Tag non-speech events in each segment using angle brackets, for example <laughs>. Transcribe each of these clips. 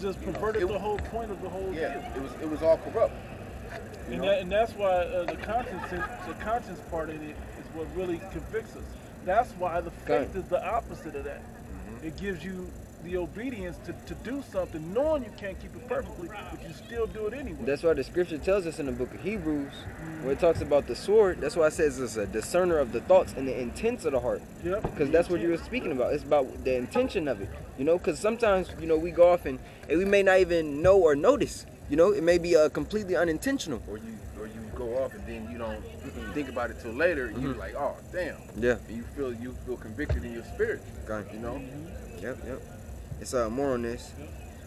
just perverted it- the whole point of the whole Yeah, deal. it was it was all corrupt. And, that, and that's why uh, the conscience, the conscience part in it is what really convicts us. That's why the faith is the opposite of that. Mm-hmm. It gives you the obedience to, to do something, knowing you can't keep it perfectly, but you still do it anyway. That's why the scripture tells us in the book of Hebrews, where it talks about the sword. That's why it says it's a discerner of the thoughts and the intents of the heart. yep. Because that's what you were speaking about. It's about the intention of it. You know, because sometimes, you know, we go off and, and we may not even know or notice. You know, it may be uh, completely unintentional. Or you or you go off and then you don't <clears throat> think about it till later. And you're Mhm. like, oh damn. Yeah. And you feel you feel convicted in your spirit. Okay. You know. Yep, yep. It's uh, more on this.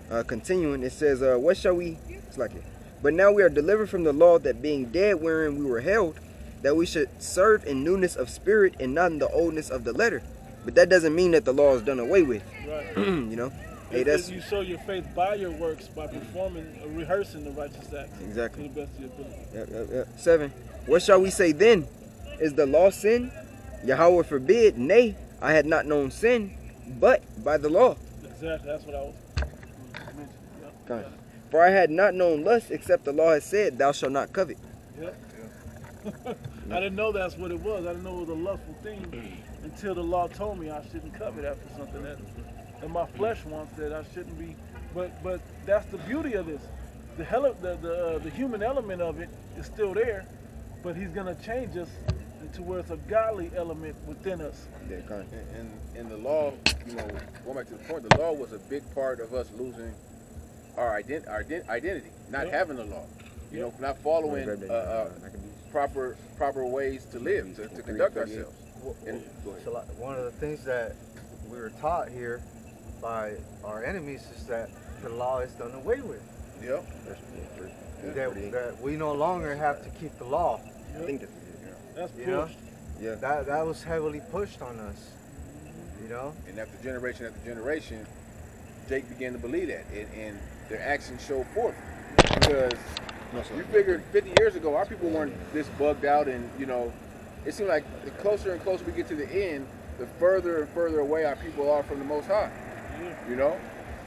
Uh, continuing, it says, uh, What shall we? It's like it. But now we are delivered from the law that being dead wherein we were held, that we should serve in newness of spirit and not in the oldness of the letter. But that doesn't mean that the law is done away with. Right. <clears throat> you know? Hey, that's you show your faith by your works, by performing, or rehearsing the righteous acts to exactly. the best of your ability. Yep, yep, yep. Seven. What shall we say then? Is the law sin? Yahweh forbid. Nay, I had not known sin, but by the law. Exactly. That's what I was mentioning. Yep. For I had not known lust, except the law had said, Thou shalt not covet. <laughs> I didn't know that's what it was. I didn't know it was a lustful thing until the law told me I shouldn't covet after something that, and my flesh wants that I shouldn't be. But but that's the beauty of this. The hell the the, uh, the human element of it is still there, but he's gonna change us into where it's a godly element within us. Yeah, okay. And, and and the law, you know, going back to the point, the law was a big part of us losing our, ident- our ident- identity, not Yep. having the law. You Yep. know, not following uh, uh, proper proper ways to live, to, to conduct ourselves. And. So one of the things that we were taught here by our enemies is that the law is done away with. Yep. That, that we no longer have to keep the law. I think that's That's You know? yeah. That that was heavily pushed on us. You know? And after generation after generation, Jake began to believe that, and, and their actions showed forth. Because you figured 50 years ago, our people weren't this bugged out, and you know, it seemed like the closer and closer we get to the end, the further and further away our people are from the Most High. Mm-hmm. You know,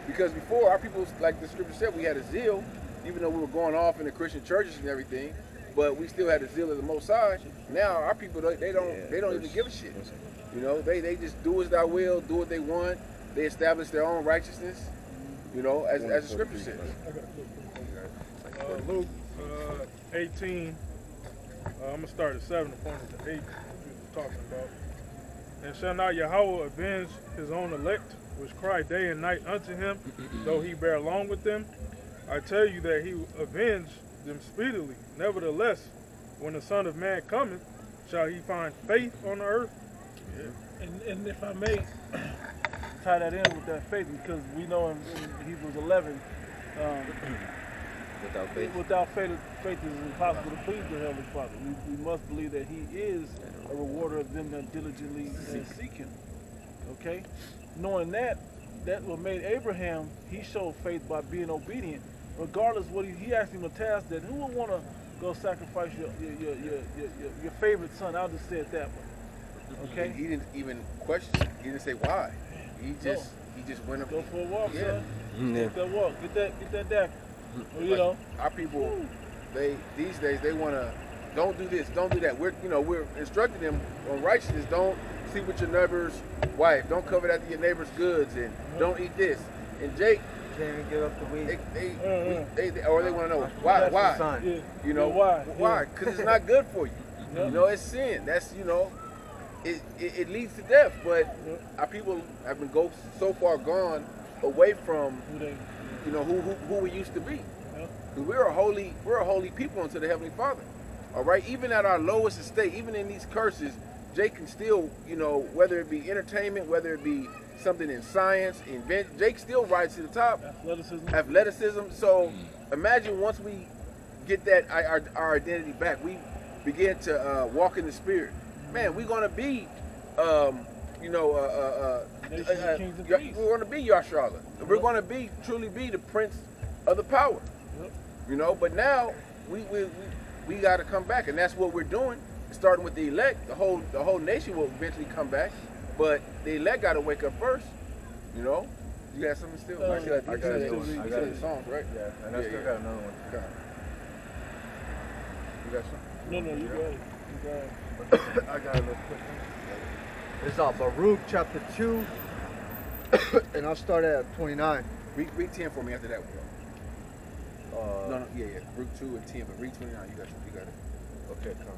because before our people, like the scripture said, we had a zeal, even though we were going off in the Christian churches and everything, but we still had a zeal of the Most High. Now our people, they they don't, they don't even give a shit. You know, they, they just do as thou will, do what they want. They establish their own righteousness. You know, as, as the scripture says. Uh, Luke uh, 18. Uh, I'm gonna start at seven and point to eight. What you was talking about. And shall not Yahweh avenge his own elect, which cry day and night unto him, though he bear along with them? I tell you that he will avenge them speedily. Nevertheless, when the Son of Man cometh, shall he find faith on the earth? And, and if I may <coughs> tie that in with that faith, because we know in, in Hebrews 11, um, <coughs> Without faith. without faith, faith it is impossible to please the Heavenly Father. We, we must believe that He is a rewarder of them that diligently uh, seek Him. Okay? Knowing that, that what made Abraham, he showed faith by being obedient. Regardless what he, he asked him a task that who would want to go sacrifice your your, your, your, your, your, your favorite son? I'll just say it that way. Okay? He didn't even question. He didn't say why. He just he just went up. Go for a walk, Yeah. son. Yeah. Get that walk. Get that get that dap. Well, hmm. you Like, know. Our people, they these days they want to don't do this, don't do that. We're you know we're instructing them on righteousness. Don't sleep with your neighbor's wife. Don't cover that to your neighbor's goods, and don't eat this. And Jake, Can't even give up the they weed. they, they, mm-hmm. they or they want to know why why son. Yeah. you know Yeah, why? why Yeah. because it's not good for you. Yeah. You know it's sin. That's you know. It, it, it leads to death, but Yeah. our people have been go so far gone away from Who they? you know who who, who we used to be. Yeah. 'Cause We're a holy, we're a holy people unto the Heavenly Father. All right, even at our lowest estate, even in these curses, Jake can still, you know, whether it be entertainment, whether it be something in science, invent. Jake still rises to the top. Athleticism. Athleticism. So imagine once we get that our, our identity back, we begin to uh, walk in the Spirit. Man, we're gonna be, um, you know, uh, uh, uh, uh, kings and uh, priests. we're gonna be Yasharahla. We're gonna be truly be the Prince of the Power. Yep. You know, but now we we, we, we got to come back, and that's what we're doing. Starting with the elect, the whole the whole nation will eventually come back, but the elect got to wake up first. You know, You got something still? Uh, I got, I got it. you I got the songs, right? Yeah, and I Yeah, still yeah. got another one. Okay. You got some? No, no, you got it. You got it. <coughs> I got a little quick one. It's uh, Baruch chapter 2, <coughs> and I'll start at 29. Read, read 10 for me after that. Uh, No, no, yeah, yeah. Root 2 and 10, but read 29. You got, you got it. Okay, come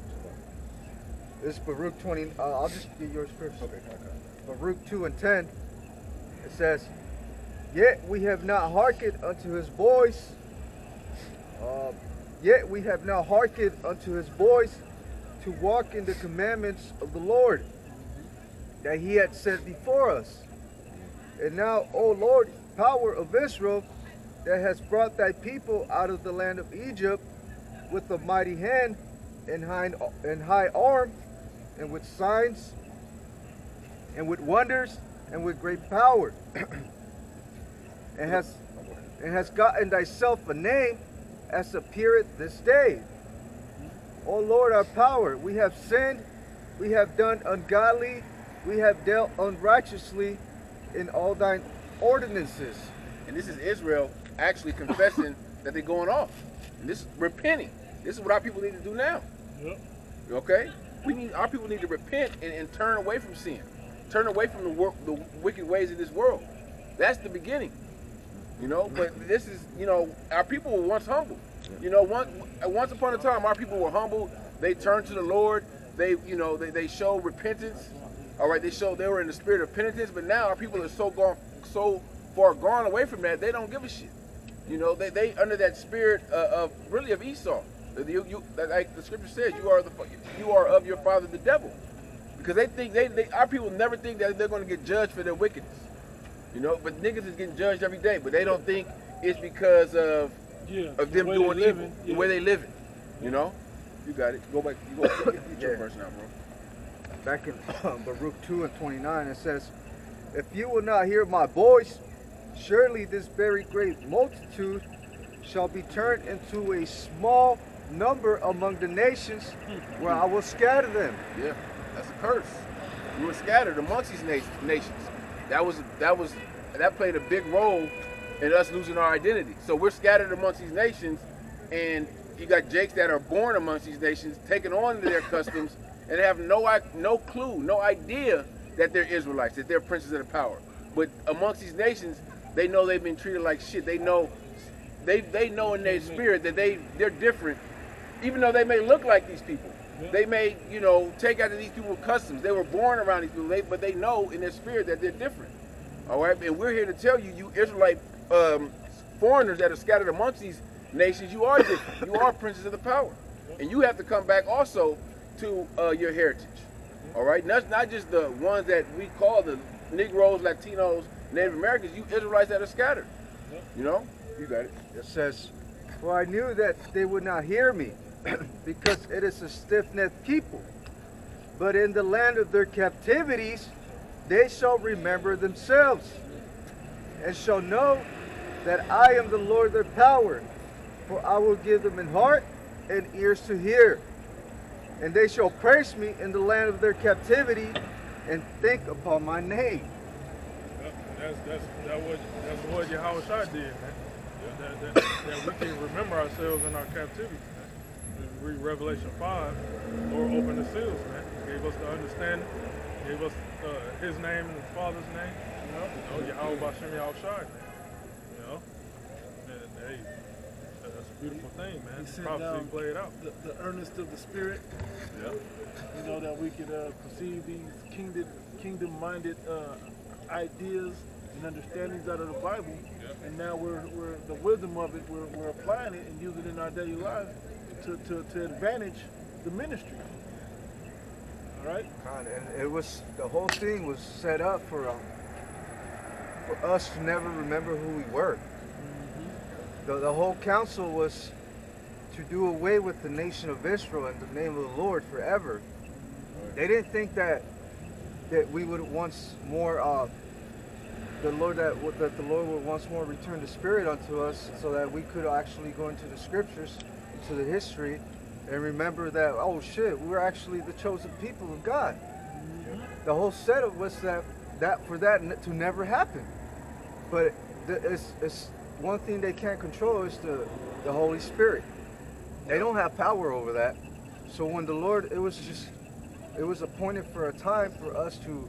This is Baruch 20. Uh, I'll just get yours first. Okay, okay. Baruch 2 and 10. It says, Yet we have not hearkened unto his voice. Uh, yet we have not hearkened unto his voice to walk in the commandments of the Lord that he had set before us. And now, O Lord, power of Israel, that has brought thy people out of the land of Egypt with a mighty hand and high, and high arm, and with signs, and with wonders, and with great power, <clears throat> and has and has gotten thyself a name as appeareth this day. O Lord, our power, we have sinned, we have done ungodly, we have dealt unrighteously in all thine ordinances. And this is Israel actually confessing <coughs> that they're going off. And this is repenting. This is what our people need to do now. Yep. Okay? We need our people need to repent and, and turn away from sin. Turn away from the work the wicked ways of this world. That's the beginning. You know, but this is, you know, our people were once humble. You know, once once upon a time our people were humble. They turned to the Lord. They, you know, they, they showed repentance. All right, they showed they were in the spirit of penitence, but now our people are so gone so far gone away from that, they don't give a shit. You know, they they under that spirit uh, of really of Esau. You, you, like the scripture says, you are the you are of your father the devil, because they think they, they our people never think that they're going to get judged for their wickedness. You know, but niggas is getting judged every day, but they don't think it's because of Yeah. of them way doing they evil, living, the way they living. You know, you got it. Go back. You go get, get your Yeah. verse now, bro. Back in <coughs> Baruch 2 and 29, it says, If you will not hear my voice, surely this very great multitude shall be turned into a small number among the nations where I will scatter them. Yeah, that's a curse. We were scattered amongst these nat- nations. That was that was that played a big role in us losing our identity. So we're scattered amongst these nations, and you got jakes that are born amongst these nations, taking on their <laughs> customs, and have no no clue, no idea that they're Israelites, that they're princes of the power. But amongst these nations, they know they've been treated like shit. They know they they know in their spirit that they they're different, even though they may look like these people. They may, you know, take after these people's customs. They were born around these people, they, but they know in their spirit that they're different. All right, and we're here to tell you, you Israelite um, foreigners that are scattered amongst these nations, you are different. you are princes of the power, and you have to come back also to uh, your heritage. All right, and that's not just the ones that we call the Negroes, Latinos, Native Americans. You Israelites that are scattered. You know, you got it. It says, For I knew that they would not hear me, <clears throat> because it is a stiff-necked people. But in the land of their captivities, they shall remember themselves, and shall know that I am the Lord their power. For I will give them an heart and ears to hear. And they shall praise me in the land of their captivity, and think upon my name. That's that's that was, that's what Yahawashi did, man. That, that, that we can remember ourselves in our captivity. Read Revelation five, Lord opened the seals, man. He Gave us the understanding, gave us uh, His name and His Father's name. You know, you know Yahweh Bashem Yahawashi, man. You know, and hey, that- that's a beautiful thing, man. He sent Prophecy down played out. The, the earnest of the spirit, Yeah. you know, that we could uh, perceive these kingdom kingdom-minded uh, ideas and understandings out of the Bible, and now we're, we're the wisdom of it. We're, we're applying it and using it in our daily lives to, to, to advantage the ministry. All right. God, and it was the whole thing was set up for um, for us to never remember who we were. The, the whole council was to do away with the nation of Israel in the name of the Lord forever. They didn't think that that we would once more uh, the Lord that that the Lord would once more return the Spirit unto us, so that we could actually go into the Scriptures, into the history, and remember that oh shit, we're actually the chosen people of God. The whole setup was that that for that to never happen. But the, it's, it's one thing they can't control is the, the Holy Spirit. They don't have power over that. So when the Lord, it was just, it was appointed for a time for us to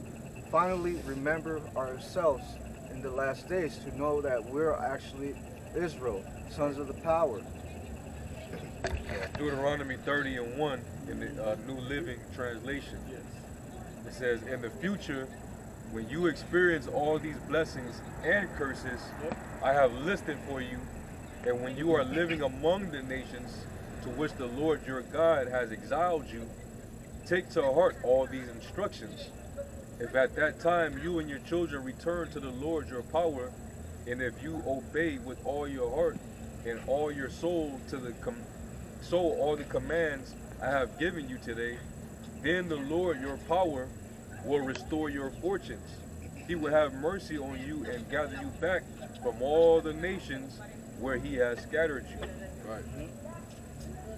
finally remember ourselves in the last days to know that we're actually Israel, sons of the power. Deuteronomy 30 and 1 in the uh, New Living Translation. Yes. It says, In the future, when you experience all these blessings and curses, Yep. I have listed for you, and when you are living among the nations to which the Lord your God has exiled you, take to heart all these instructions. If at that time you and your children return to the Lord your power, and if you obey with all your heart and all your soul to the com- soul all the commands I have given you today, then the Lord your power will restore your fortunes. He will have mercy on you and gather you back from all the nations where he has scattered you. Right.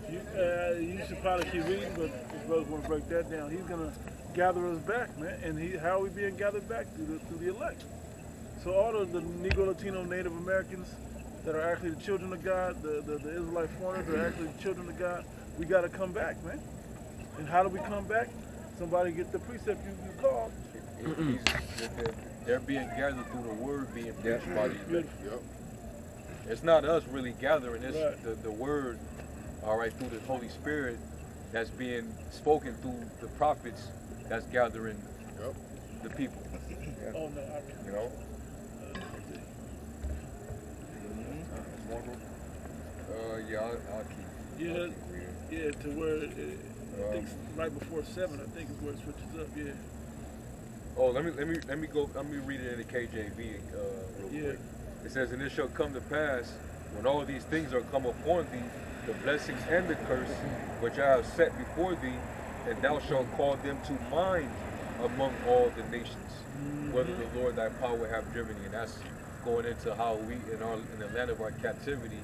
You, uh, you should probably keep reading, but if brothers want to break that down, he's gonna gather us back, man. And he, how are we being gathered back through the through the elect? So all of the Negro, Latino, Native Americans that are actually the children of God, the, the, the Israelite foreigners that are actually the children of God, we got to come back, man. And how do we come back? Somebody get the precept you, you called. He's- they're, they're being gathered through the word being preached by these men. Yep. It's not us really gathering, it's Right. the, the word, all right, through the Holy Spirit that's being spoken through the prophets that's gathering Yep. the people, Oh no, I mean, you know? Yeah, I'll, I'll keep. Yeah. I'll keep yeah, to where it, I think Um, right before seven, I think is where it switches up. Yeah, Oh, let me let me let me go. Let me read it in the KJV uh, real Yeah. quick. It says, "And it shall come to pass when all these things are come upon thee, the blessings and the curse which I have set before thee, and thou shalt call them to mind among all the nations, whether the Lord thy power have driven thee." And that's going into how we in our in the land of our captivity,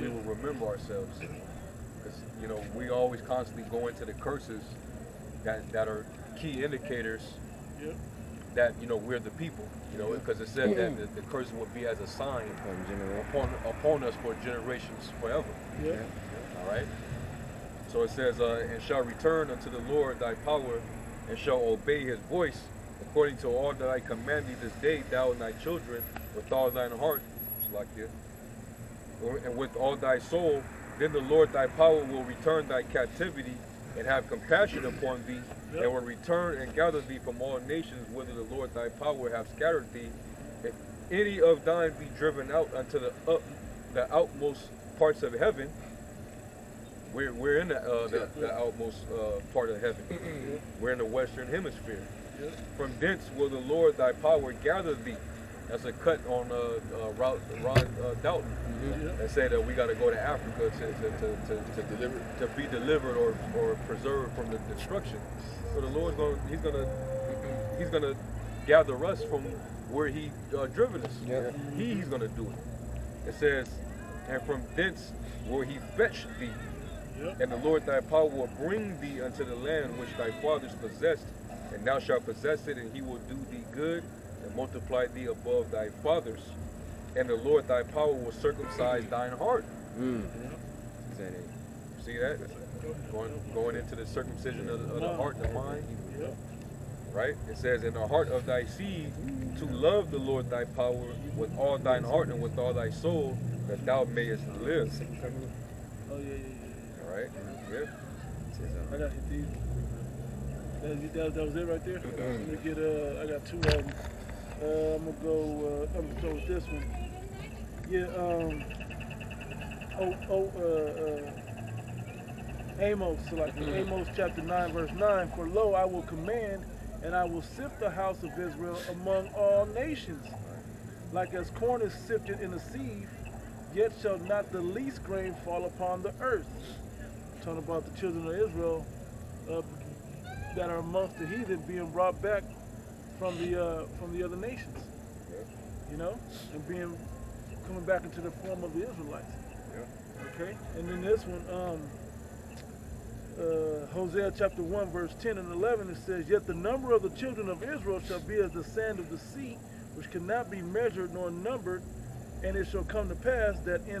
we will remember ourselves, because you know we always constantly go into the curses that that are key indicators Yep. that you know we're the people. You know, because it said that <clears throat> the, the curse would be as a sign Upon upon upon us for generations forever. yeah, All right. So it says, uh, "And shall return unto the Lord thy power, and shall obey His voice, according to all that I command thee this day, thou and thy children, with all thine heart." It's like this. And with all thy soul, then the Lord thy power will return thy captivity, and have compassion upon thee, Yep. and will return and gather thee from all nations, whither the Lord thy power have scattered thee. If any of thine be driven out unto the up, the outmost parts of heaven, we're, we're in the, uh, the, the outmost uh, part of heaven. We're in the western hemisphere. Yeah. From thence will the Lord thy power gather thee. That's a cut on uh, uh, uh, Dalton. That say that we got to go to Africa to, to, to, to, Deliver. to be delivered or, or preserved from the destruction. So the Lord's going, he's going to, he's going to gather us from where he uh, driven us. Yeah. He, he's going to do it. It says, and from thence will he fetch thee, Yep. and the Lord thy power will bring thee unto the land which thy fathers possessed, and thou shalt possess it, and he will do thee good, and multiply thee above thy fathers. And the Lord thy power will circumcise thine heart. Mm. Is? See that? Going, going into the circumcision of the, of the heart and the mind. Yep. Right? It says, In the heart of thy seed, to love the Lord thy power with all thine heart and with all thy soul, that thou mayest live. Oh yeah, yeah, yeah. All right? Yeah. I got. That, that, that was it right there. Let me get uh, I got two of them. Uh, I'm gonna go. Uh, I'm gonna go with this one. Yeah. Um. Oh. Oh. Uh. uh Amos. So like in Amos chapter nine, verse nine. For lo, I will command, and I will sift the house of Israel among all nations, like as corn is sifted in a sieve. Yet shall not the least grain fall upon the earth talking about the children of Israel uh, that are amongst the heathen being brought back from the uh, from the other nations. You know, and being coming back into the form of the Israelites. Okay, and then this one, um, uh, Hosea chapter one, verse ten and eleven, it says, "Yet the number of the children of Israel shall be as the sand of the sea, which cannot be measured nor numbered, and it shall come to pass that in